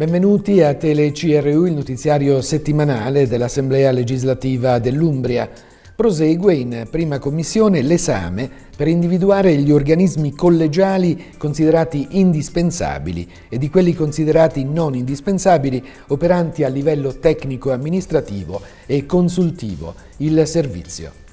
Benvenuti a Tele CRU, il notiziario settimanale dell'Assemblea legislativa dell'Umbria. Prosegue in prima commissione l'esame per individuare gli organismi collegiali considerati indispensabili e di quelli considerati non indispensabili operanti a livello tecnico-amministrativo e consultivo, il servizio.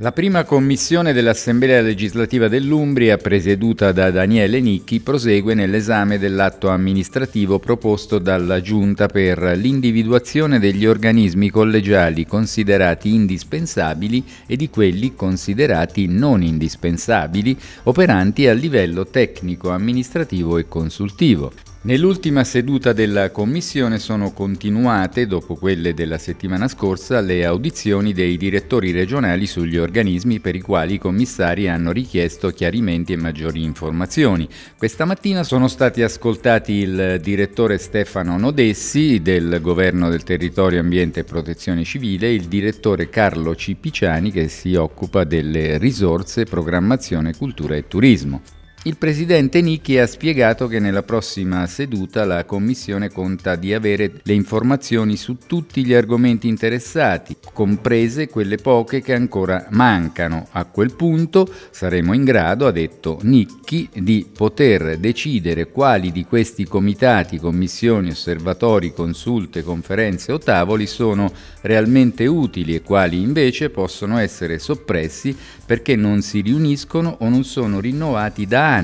La prima commissione dell'Assemblea legislativa dell'Umbria, presieduta da Daniele Nicchi, prosegue nell'esame dell'atto amministrativo proposto dalla Giunta per l'individuazione degli organismi collegiali considerati indispensabili e di quelli considerati non indispensabili, operanti a livello tecnico, amministrativo e consultivo. Nell'ultima seduta della Commissione sono continuate, dopo quelle della settimana scorsa, le audizioni dei direttori regionali sugli organismi per i quali i commissari hanno richiesto chiarimenti e maggiori informazioni. Questa mattina sono stati ascoltati il direttore Stefano Nodessi del Governo del Territorio Ambiente e Protezione Civile e il direttore Carlo Cipiciani che si occupa delle risorse, programmazione, cultura e turismo. Il presidente Nicchi ha spiegato che nella prossima seduta la Commissione conta di avere le informazioni su tutti gli argomenti interessati, comprese quelle poche che ancora mancano. A quel punto saremo in grado, ha detto Nicchi, di poter decidere quali di questi comitati, commissioni, osservatori, consulte, conferenze o tavoli sono realmente utili e quali invece possono essere soppressi perché non si riuniscono o non sono rinnovati da anni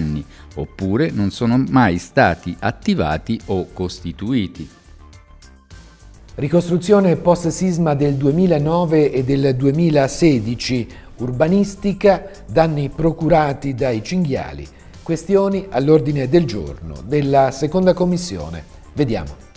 oppure non sono mai stati attivati o costituiti. Ricostruzione post-sisma del 2009 e del 2016, urbanistica, danni procurati dai cinghiali, questioni all'ordine del giorno della seconda commissione. Vediamo.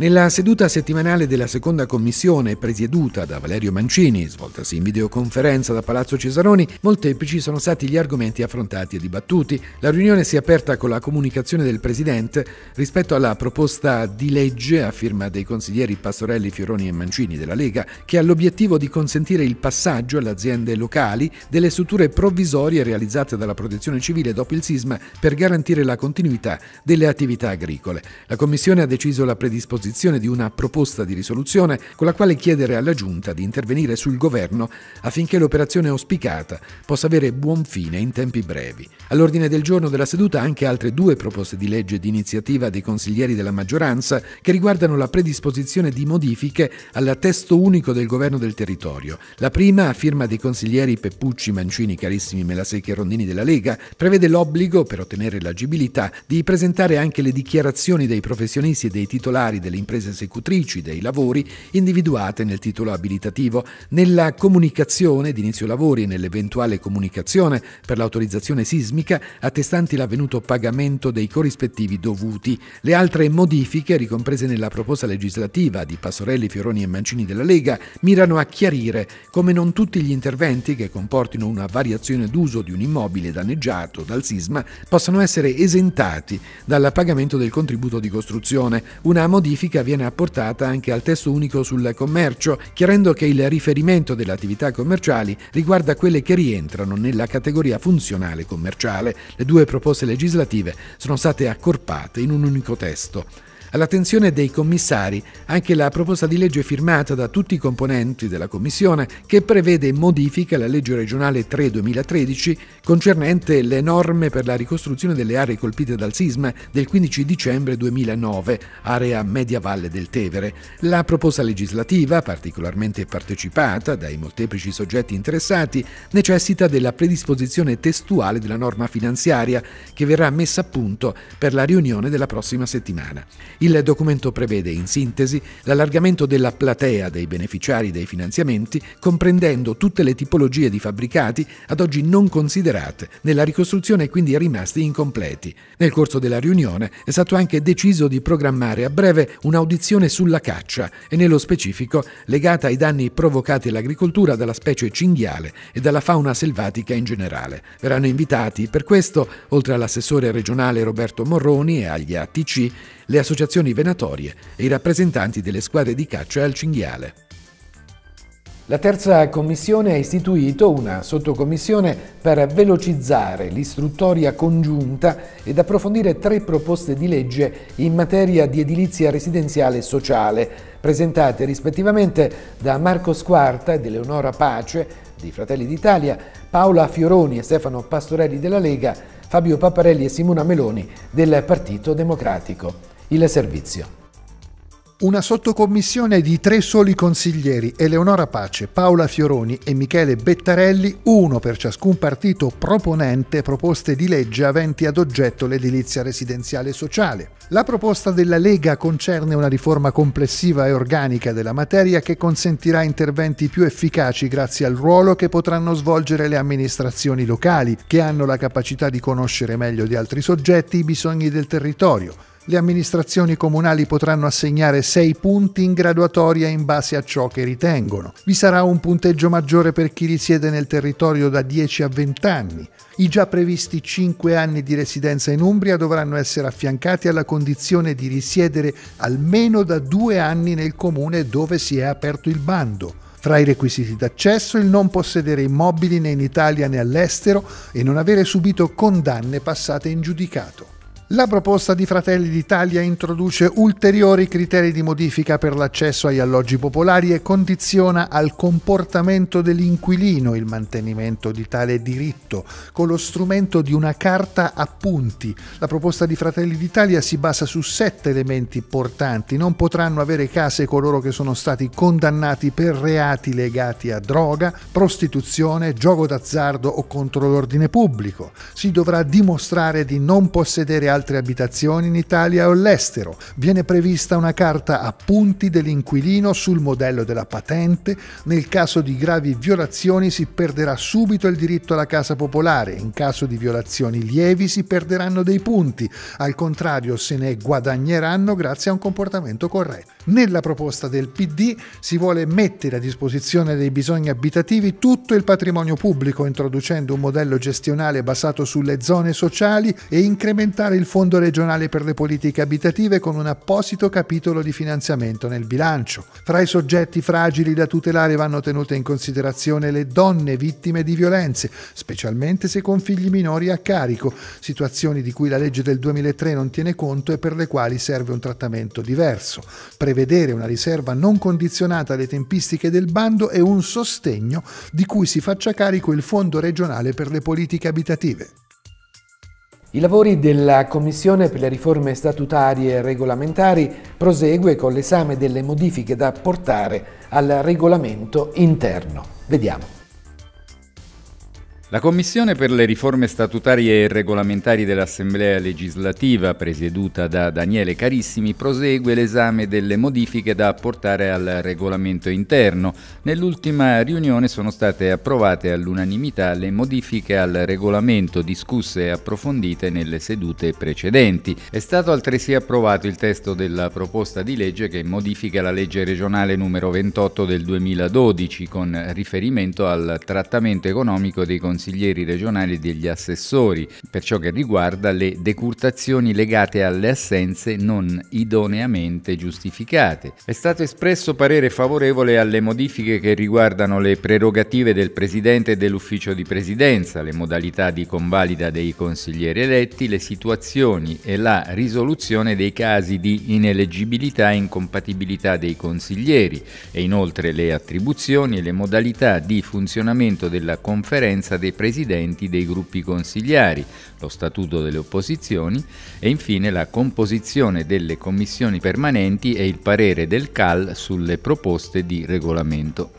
Nella seduta settimanale della seconda commissione, presieduta da Valerio Mancini, svoltasi in videoconferenza da Palazzo Cesaroni, molteplici sono stati gli argomenti affrontati e dibattuti. La riunione si è aperta con la comunicazione del Presidente rispetto alla proposta di legge a firma dei consiglieri Pastorelli, Fioroni e Mancini della Lega, che ha l'obiettivo di consentire il passaggio alle aziende locali delle strutture provvisorie realizzate dalla Protezione Civile dopo il sisma per garantire la continuità delle attività agricole. La Commissione ha deciso la predisposizione predisposizione di una proposta di risoluzione con la quale chiedere alla Giunta di intervenire sul governo affinché l'operazione auspicata possa avere buon fine in tempi brevi. All'ordine del giorno della seduta anche altre due proposte di legge di iniziativa dei consiglieri della maggioranza che riguardano la predisposizione di modifiche al testo unico del governo del territorio. La prima, a firma dei consiglieri Peppucci, Mancini, Carissimi, Melasecchi e Rondini della Lega, prevede l'obbligo, per ottenere l'agibilità, di presentare anche le dichiarazioni dei professionisti e dei titolari delle imprese esecutrici dei lavori individuate nel titolo abilitativo, nella comunicazione di inizio lavori e nell'eventuale comunicazione per l'autorizzazione sismica attestanti l'avvenuto pagamento dei corrispettivi dovuti. Le altre modifiche ricomprese nella proposta legislativa di Passorelli, Fioroni e Mancini della Lega mirano a chiarire come non tutti gli interventi che comportino una variazione d'uso di un immobile danneggiato dal sisma possano essere esentati dal pagamento del contributo di costruzione. Una modifica modifica viene apportata anche al testo unico sul commercio, chiarendo che il riferimento delle attività commerciali riguarda quelle che rientrano nella categoria funzionale commerciale. Le due proposte legislative sono state accorpate in un unico testo. All'attenzione dei commissari anche la proposta di legge firmata da tutti i componenti della Commissione che prevede modifiche alla legge regionale 3-2013 concernente le norme per la ricostruzione delle aree colpite dal sisma del 15 dicembre 2009, area media valle del Tevere. La proposta legislativa, particolarmente partecipata dai molteplici soggetti interessati, necessita della predisposizione testuale della norma finanziaria che verrà messa a punto per la riunione della prossima settimana. Il documento prevede, in sintesi, l'allargamento della platea dei beneficiari dei finanziamenti, comprendendo tutte le tipologie di fabbricati ad oggi non considerate nella ricostruzione e quindi rimasti incompleti. Nel corso della riunione è stato anche deciso di programmare a breve un'audizione sulla caccia e nello specifico legata ai danni provocati all'agricoltura dalla specie cinghiale e dalla fauna selvatica in generale. Verranno invitati per questo, oltre all'assessore regionale Roberto Morroni e agli ATC, le associazioni venatorie e i rappresentanti delle squadre di caccia al cinghiale. La terza commissione ha istituito una sottocommissione per velocizzare l'istruttoria congiunta ed approfondire tre proposte di legge in materia di edilizia residenziale sociale, presentate rispettivamente da Marco Squarta ed Eleonora Pace di Fratelli d'Italia, Paola Fioroni e Stefano Pastorelli della Lega, Fabio Paparelli e Simona Meloni del Partito Democratico. Il servizio. Una sottocommissione di tre soli consiglieri, Eleonora Pace, Paola Fioroni e Michele Bettarelli, uno per ciascun partito proponente proposte di legge aventi ad oggetto l'edilizia residenziale sociale. La proposta della Lega concerne una riforma complessiva e organica della materia che consentirà interventi più efficaci grazie al ruolo che potranno svolgere le amministrazioni locali, che hanno la capacità di conoscere meglio di altri soggetti i bisogni del territorio le amministrazioni comunali potranno assegnare 6 punti in graduatoria in base a ciò che ritengono. Vi sarà un punteggio maggiore per chi risiede nel territorio da 10 a 20 anni. I già previsti 5 anni di residenza in Umbria dovranno essere affiancati alla condizione di risiedere almeno da 2 anni nel comune dove si è aperto il bando. Fra i requisiti d'accesso il non possedere immobili né in Italia né all'estero e non avere subito condanne passate in giudicato. La proposta di Fratelli d'Italia introduce ulteriori criteri di modifica per l'accesso agli alloggi popolari e condiziona al comportamento dell'inquilino il mantenimento di tale diritto con lo strumento di una carta a punti. La proposta di Fratelli d'Italia si basa su sette elementi importanti. Non potranno avere case coloro che sono stati condannati per reati legati a droga, prostituzione, gioco d'azzardo o contro l'ordine pubblico. Si dovrà dimostrare di non possedere altre abitazioni in Italia o all'estero. Viene prevista una carta a punti dell'inquilino sul modello della patente. Nel caso di gravi violazioni si perderà subito il diritto alla casa popolare. In caso di violazioni lievi si perderanno dei punti. Al contrario, se ne guadagneranno grazie a un comportamento corretto. Nella proposta del PD si vuole mettere a disposizione dei bisogni abitativi tutto il patrimonio pubblico, introducendo un modello gestionale basato sulle zone sociali e incrementare il Fondo regionale per le politiche abitative con un apposito capitolo di finanziamento nel bilancio. Fra i soggetti fragili da tutelare vanno tenute in considerazione le donne vittime di violenze, specialmente se con figli minori a carico, situazioni di cui la legge del 2003 non tiene conto e per le quali serve un trattamento diverso. Prevedere una riserva non condizionata alle tempistiche del bando e un sostegno di cui si faccia carico il Fondo regionale per le politiche abitative. I lavori della Commissione per le riforme statutarie e regolamentari prosegue con l'esame delle modifiche da apportare al regolamento interno. Vediamo. La Commissione per le riforme statutarie e regolamentari dell'Assemblea legislativa, presieduta da Daniele Carissimi, prosegue l'esame delle modifiche da apportare al regolamento interno. Nell'ultima riunione sono state approvate all'unanimità le modifiche al regolamento discusse e approfondite nelle sedute precedenti. È stato altresì approvato il testo della proposta di legge che modifica la legge regionale numero 28 del 2012 con riferimento al trattamento economico dei consigli consiglieri regionali e degli assessori per ciò che riguarda le decurtazioni legate alle assenze non idoneamente giustificate. È stato espresso parere favorevole alle modifiche che riguardano le prerogative del Presidente e dell'Ufficio di Presidenza, le modalità di convalida dei consiglieri eletti, le situazioni e la risoluzione dei casi di ineleggibilità e incompatibilità dei consiglieri e inoltre le attribuzioni e le modalità di funzionamento della conferenza dei dei presidenti dei gruppi consigliari, lo statuto delle opposizioni e infine la composizione delle commissioni permanenti e il parere del CAL sulle proposte di regolamento.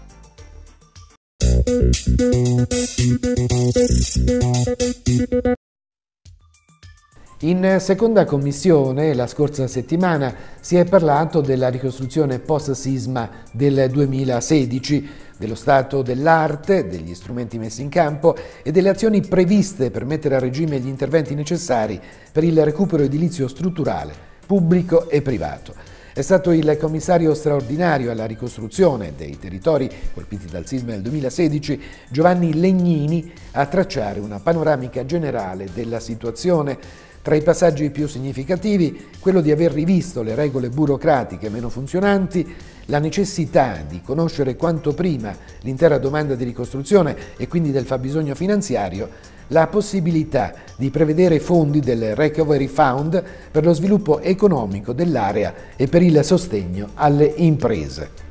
In seconda commissione la scorsa settimana si è parlato della ricostruzione post-sisma del 2016 dello stato dell'arte, degli strumenti messi in campo e delle azioni previste per mettere a regime gli interventi necessari per il recupero edilizio strutturale, pubblico e privato. È stato il commissario straordinario alla ricostruzione dei territori colpiti dal sisma del 2016, Giovanni Legnini, a tracciare una panoramica generale della situazione Tra i passaggi più significativi, quello di aver rivisto le regole burocratiche meno funzionanti, la necessità di conoscere quanto prima l'intera domanda di ricostruzione e quindi del fabbisogno finanziario, la possibilità di prevedere fondi del Recovery Fund per lo sviluppo economico dell'area e per il sostegno alle imprese.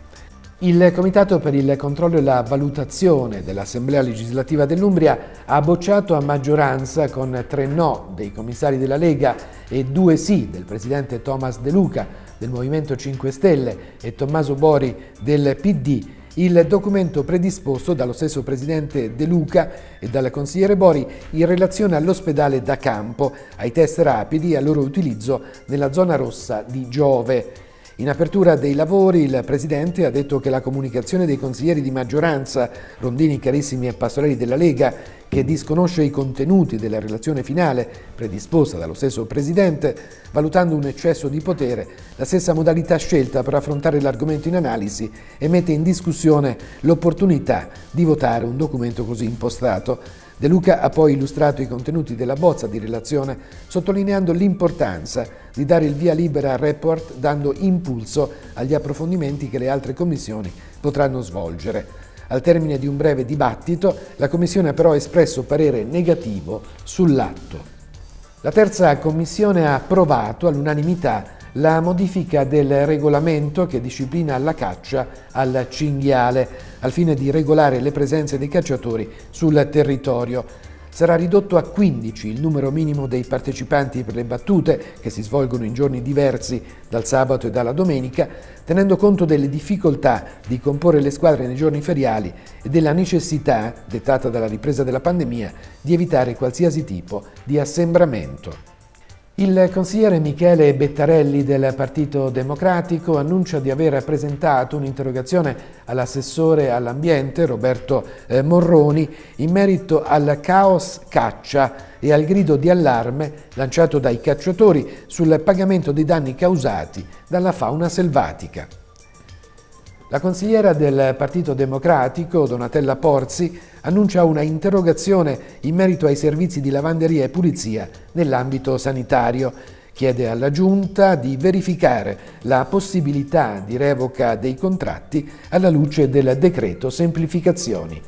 Il Comitato per il controllo e la valutazione dell'Assemblea legislativa dell'Umbria ha bocciato a maggioranza con tre no dei commissari della Lega e due sì del presidente Thomas De Luca del Movimento 5 Stelle e Tommaso Bori del PD il documento predisposto dallo stesso presidente De Luca e dal consigliere Bori in relazione all'ospedale da campo, ai test rapidi e al loro utilizzo nella zona rossa di Giove. In apertura dei lavori il Presidente ha detto che la comunicazione dei consiglieri di maggioranza, Rondini, Carissimi e Pastorelli della Lega, che disconosce i contenuti della relazione finale predisposta dallo stesso Presidente, valutando un eccesso di potere, la stessa modalità scelta per affrontare l'argomento in analisi e mette in discussione l'opportunità di votare un documento così impostato. De Luca ha poi illustrato i contenuti della bozza di relazione, sottolineando l'importanza di dare il via libera al report, dando impulso agli approfondimenti che le altre commissioni potranno svolgere. Al termine di un breve dibattito, la Commissione ha però espresso parere negativo sull'atto. La terza Commissione ha approvato all'unanimità la modifica del regolamento che disciplina la caccia al cinghiale, al fine di regolare le presenze dei cacciatori sul territorio. Sarà ridotto a 15 il numero minimo dei partecipanti per le battute, che si svolgono in giorni diversi dal sabato e dalla domenica, tenendo conto delle difficoltà di comporre le squadre nei giorni feriali e della necessità, dettata dalla ripresa della pandemia, di evitare qualsiasi tipo di assembramento. Il consigliere Michele Bettarelli del Partito Democratico annuncia di aver presentato un'interrogazione all'assessore all'ambiente Roberto eh, Morroni in merito al caos caccia e al grido di allarme lanciato dai cacciatori sul pagamento dei danni causati dalla fauna selvatica. La consigliera del Partito Democratico, Donatella Porzi, annuncia una interrogazione in merito ai servizi di lavanderia e pulizia nell'ambito sanitario. Chiede alla Giunta di verificare la possibilità di revoca dei contratti alla luce del decreto semplificazioni.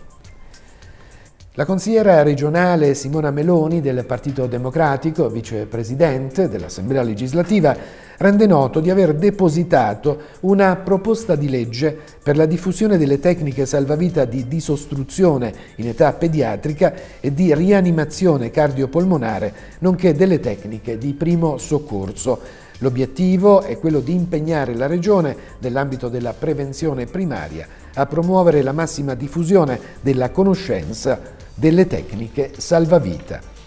La consigliera regionale Simona Meloni del Partito Democratico, vicepresidente dell'Assemblea legislativa, rende noto di aver depositato una proposta di legge per la diffusione delle tecniche salvavita di disostruzione in età pediatrica e di rianimazione cardiopolmonare, nonché delle tecniche di primo soccorso. L'obiettivo è quello di impegnare la Regione, nell'ambito della prevenzione primaria, a promuovere la massima diffusione della conoscenza delle tecniche salvavita.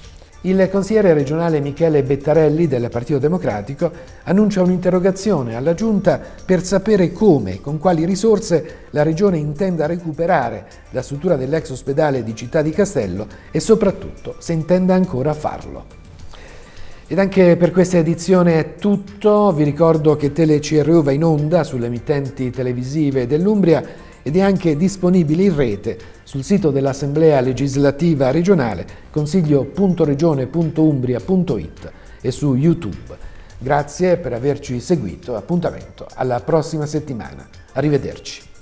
Il consigliere regionale Michele Bettarelli del Partito Democratico annuncia un'interrogazione alla Giunta per sapere come e con quali risorse la Regione intenda recuperare la struttura dell'ex ospedale di Città di Castello e soprattutto se intenda ancora farlo. Ed anche per questa edizione è tutto, vi ricordo che Tele CRU va in onda sulle emittenti televisive dell'Umbria ed è anche disponibile in rete sul sito dell'Assemblea legislativa regionale consiglio.regione.umbria.it e su YouTube. Grazie per averci seguito, appuntamento alla prossima settimana. Arrivederci.